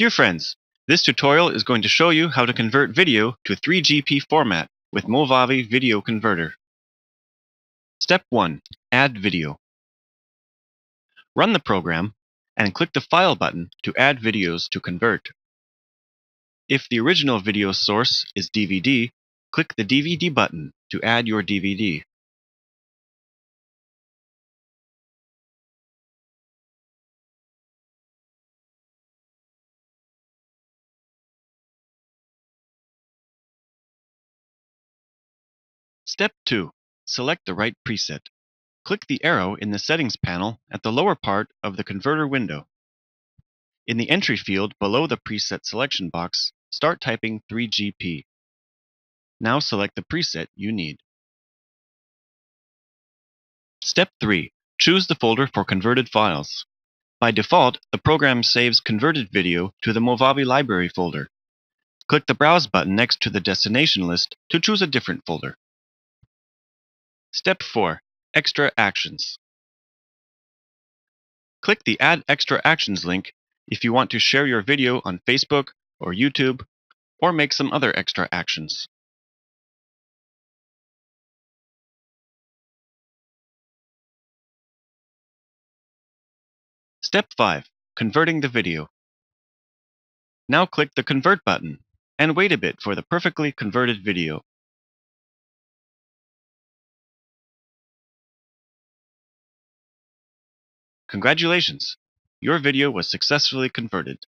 Dear friends, this tutorial is going to show you how to convert video to 3GP format with Movavi Video Converter. Step 1. Add video. Run the program and click the File button to add videos to convert. If the original video source is DVD, click the DVD button to add your DVD. Step 2. Select the right preset. Click the arrow in the Settings panel at the lower part of the converter window. In the entry field below the preset selection box, start typing 3GP. Now select the preset you need. Step 3. Choose the folder for converted files. By default, the program saves converted video to the Movavi library folder. Click the Browse button next to the destination list to choose a different folder. Step 4. Extra Actions. Click the Add Extra Actions link if you want to share your video on Facebook or YouTube or make some other extra actions. Step 5. Converting the video. Now click the Convert button and wait a bit for the perfectly converted video. Congratulations! Your video was successfully converted.